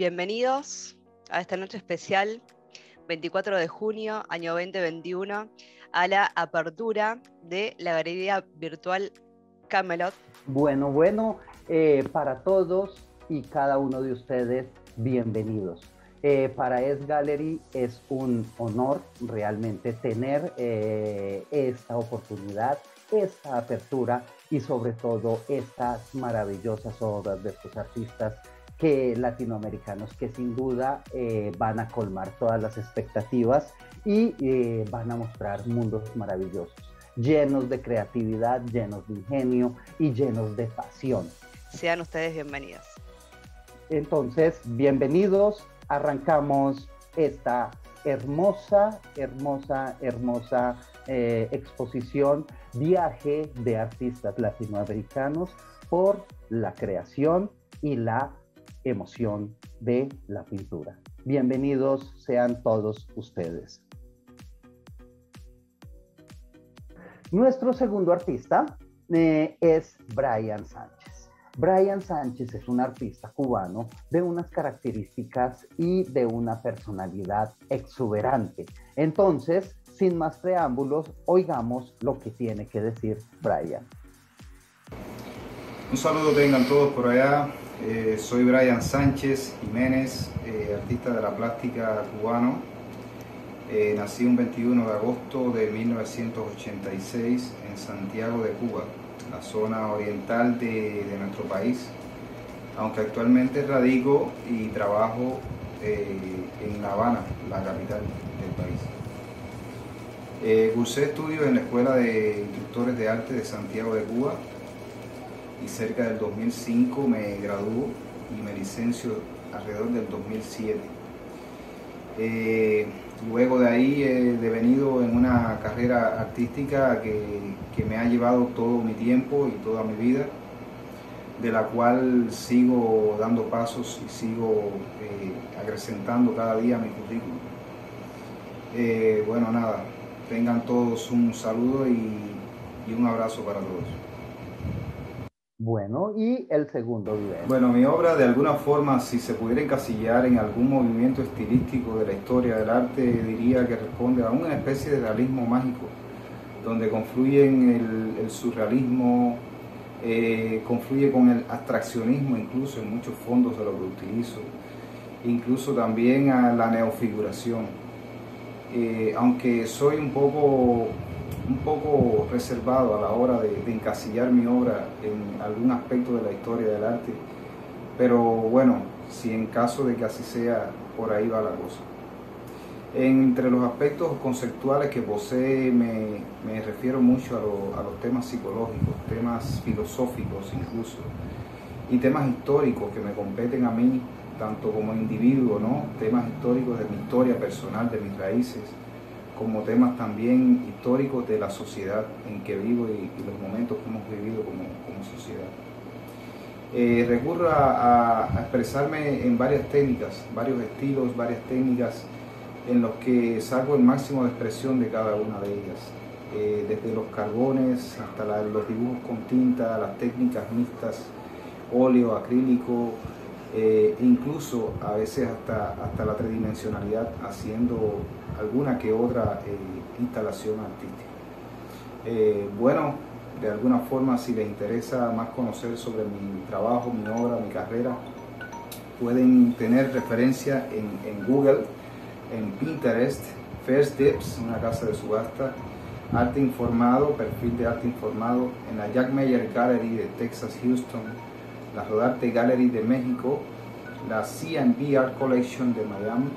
Bienvenidos a esta noche especial, 24 de junio, año 2021, a la apertura de la galería virtual Camelot. Bueno, bueno, eh, para todos y cada uno de ustedes, bienvenidos. Eh, para Es Gallery es un honor realmente tener eh, esta oportunidad, esta apertura y sobre todo estas maravillosas obras de estos artistas que latinoamericanos que sin duda eh, van a colmar todas las expectativas y van a mostrar mundos maravillosos, llenos de creatividad, llenos de ingenio y llenos de pasión. Sean ustedes bienvenidos. Entonces, bienvenidos arrancamos esta hermosa, hermosa, hermosa eh, exposición, viaje de artistas latinoamericanos por la creación y la emoción de la pintura. Bienvenidos sean todos ustedes. Nuestro segundo artista eh, es Brian Sánchez. Brian Sánchez es un artista cubano de unas características y de una personalidad exuberante. Entonces, sin más preámbulos, oigamos lo que tiene que decir Brian. Un saludo tengan todos por allá. Eh, soy Brian Sánchez Jiménez, eh, artista de la plástica cubano. Eh, nací un 21 de agosto de 1986 en Santiago de Cuba la zona oriental de, nuestro país, aunque actualmente radico y trabajo en La Habana, la capital del país. Cursé estudios en la Escuela de Instructores de Arte de Santiago de Cuba y cerca del 2005 me graduó y me licencio alrededor del 2007. Luego de ahí he devenido en una carrera artística que, me ha llevado todo mi tiempo y toda mi vida, de la cual sigo dando pasos y sigo eh, acrecentando cada día mi currículum. Eh, bueno, nada, tengan todos un saludo y un abrazo para todos. Bueno, y el segundo video. Bueno, mi obra de alguna forma, si se pudiera encasillar en algún movimiento estilístico de la historia del arte, diría que responde a una especie de realismo mágico, donde confluyen el, surrealismo, eh, confluye con el abstraccionismo incluso en muchos fondos de lo que utilizo, incluso también a la neofiguración. Eh, aunque soy un poco un poco reservado a la hora de, encasillar mi obra en algún aspecto de la historia del arte, pero bueno, si en caso de que así sea, por ahí va la cosa. Entre los aspectos conceptuales que posee me, refiero mucho a, los temas psicológicos, temas filosóficos incluso, y temas históricos que me competen a mí, tanto como individuo, ¿no? temas históricos de mi historia personal, de mis raíces, como temas también históricos de la sociedad en que vivo y, los momentos que hemos vivido como, sociedad. Eh, recurro a, expresarme en varias técnicas, varios estilos, varias técnicas en los que saco el máximo de expresión de cada una de ellas. Eh, desde los carbones hasta los dibujos con tinta, las técnicas mixtas, óleo, acrílico, eh, incluso a veces hasta, hasta la tridimensionalidad, haciendo alguna que otra eh, instalación artística. Eh, bueno, de alguna forma, si les interesa más conocer sobre mi trabajo, mi obra, mi carrera, pueden tener referencia en, Google, en Pinterest, First Dips, una casa de subasta, arte informado, perfil de arte informado, en la Jack Mayer Gallery de Texas, Houston, la Rodarte Gallery de México, la CNB Art Collection de Miami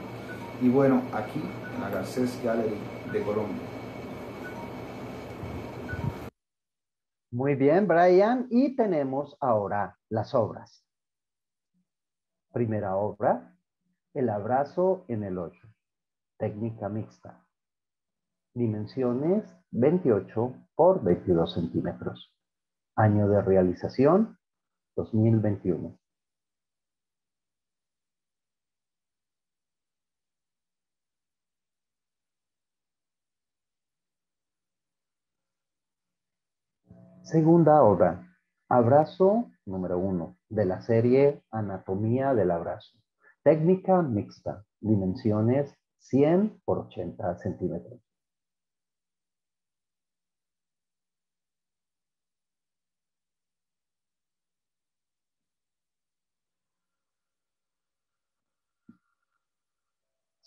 y bueno, aquí la Garcés Gallery de Colombia. Muy bien, Brian. Y tenemos ahora las obras. Primera obra, El abrazo en el 8. Técnica mixta. Dimensiones 28 por 22 centímetros. Año de realización 2021. Segunda obra, Abrazo número uno, de la serie Anatomía del Abrazo. técnica mixta, dimensiones 100 por 80 centímetros.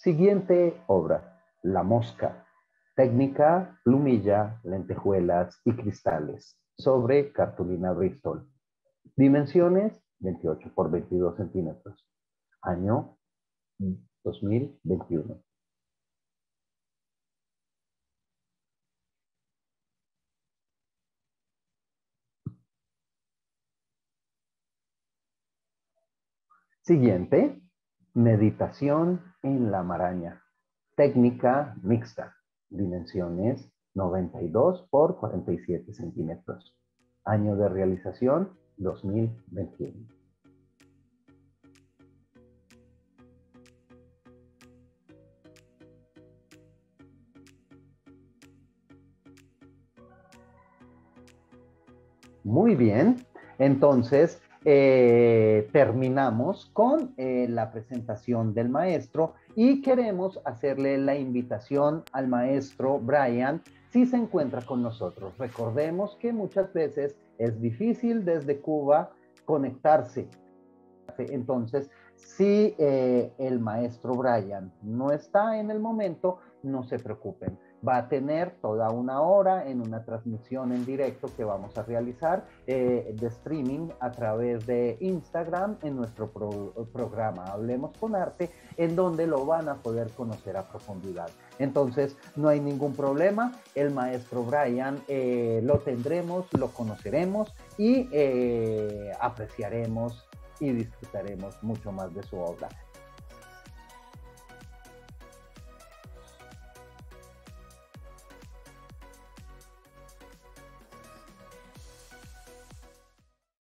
Siguiente obra, La Mosca. Técnica, plumilla, lentejuelas y cristales sobre cartulina Bristol. Dimensiones, 28 por 22 centímetros. Año 2021. Siguiente, meditación en la maraña. Técnica mixta. Dimensiones 92 por 47 centímetros. Año de realización 2021. Muy bien, entonces eh, terminamos con eh, la presentación del maestro y queremos hacerle la invitación al maestro Brian si se encuentra con nosotros. Recordemos que muchas veces es difícil desde Cuba conectarse. Entonces, si eh, el maestro Brian no está en el momento, no se preocupen va a tener toda una hora en una transmisión en directo que vamos a realizar eh, de streaming a través de Instagram en nuestro programa Hablemos con Arte, en donde lo van a poder conocer a profundidad. Entonces, no hay ningún problema, el maestro Brian eh, lo tendremos, lo conoceremos y eh, apreciaremos y disfrutaremos mucho más de su obra.